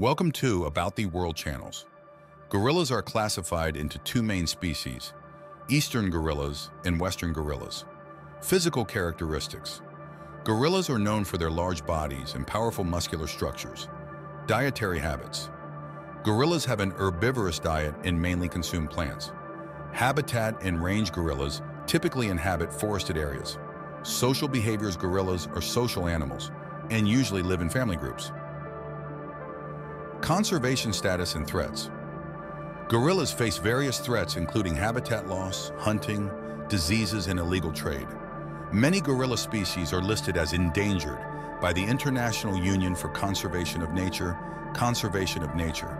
Welcome to About the World channels. Gorillas are classified into two main species, eastern gorillas and western gorillas. Physical characteristics. Gorillas are known for their large bodies and powerful muscular structures. Dietary habits. Gorillas have an herbivorous diet and mainly consume plants. Habitat and range gorillas typically inhabit forested areas. Social behaviors gorillas are social animals and usually live in family groups. Conservation status and threats. Gorillas face various threats including habitat loss, hunting, diseases, and illegal trade. Many gorilla species are listed as endangered by the International Union for Conservation of Nature, Conservation of Nature,